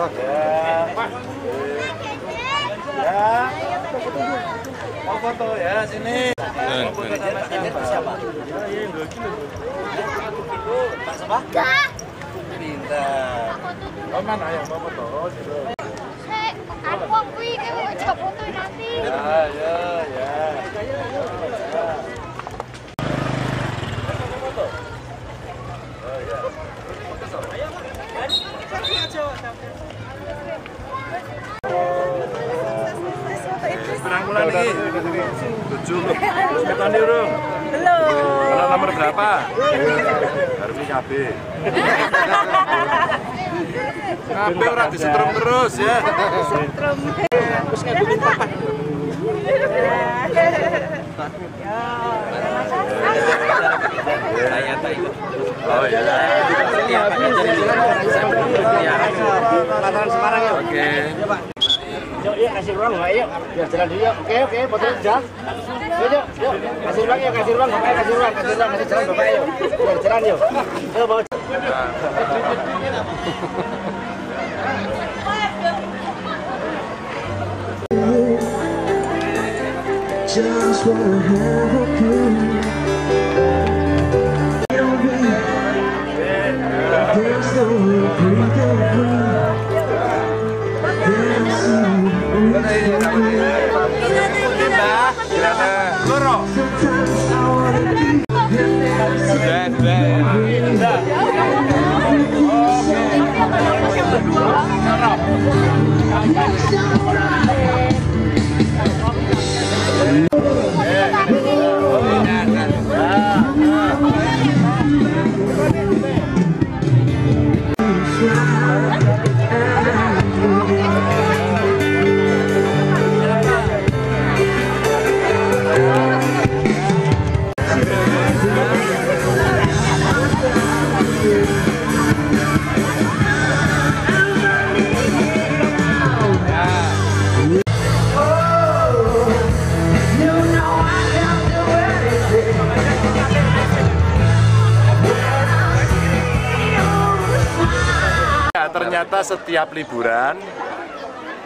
ya Ya. Ya. Mau foto ya sini. Pintar. Oh mana yang mau foto? Oh, gitu. Bulan lagi? Tujuh. Setan urung. Belum. Anak nomor berapa? Harus KB. KB ora disetrum terus ya. Oh iya. Lantaran Semarang ya. Oke. Yuk, ruang yuk. Biar dulu yuk. Oke, oke, ruang. Bapak yuk. Biar yuk. Just wanna have a good Loro. Sometimes I wanna be Ternyata setiap liburan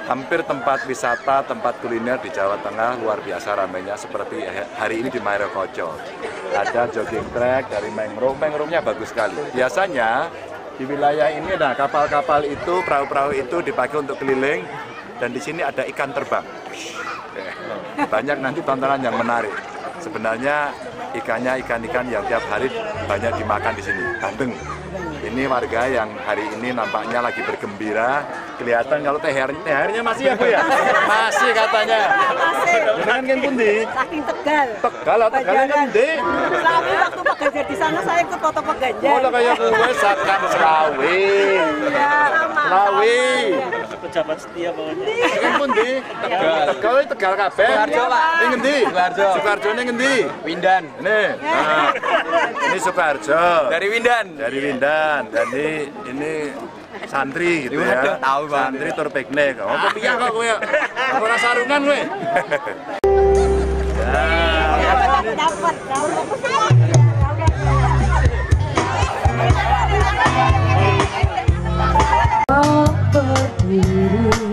hampir tempat wisata, tempat kuliner di Jawa Tengah luar biasa ramainya seperti hari ini di Marokoco. Ada jogging track dari mangrove, mangrove-nya bagus sekali. Biasanya di wilayah ini nah kapal-kapal itu, perahu-perahu itu dipakai untuk keliling dan di sini ada ikan terbang. Banyak nanti tontonan yang menarik. Sebenarnya ikannya ikan-ikan yang tiap hari banyak dimakan di sini. Bandeng. Ini warga yang hari ini nampaknya lagi bergembira. Kelihatan kalau THR, THR-nya masih ya Bu ya? Masih katanya. Masih. Jangan kan pundi? Saking Tegal. Tegal atau Tegal kan pundi? Tapi waktu pekerja di sana saya ikut foto pekerja. Oh, kayak gue sakan serawi. Iya, sama. Serawi. Pejabat setia pokoknya. Kan pundi? Tegal. Tegal ini Tegal kabeh. Sukoharjo, Pak. Ini ngendi? Sukoharjo. Sukoharjo ini ngendi? Windan Nih. Nah. Ini Sukoharjo. dari Windan. dari Windan. Jadi ini santri gitu ya. Tahu banget. Santri tur piknik. Kok piye kok kowe? Aku ora sarungan kowe. Yeah.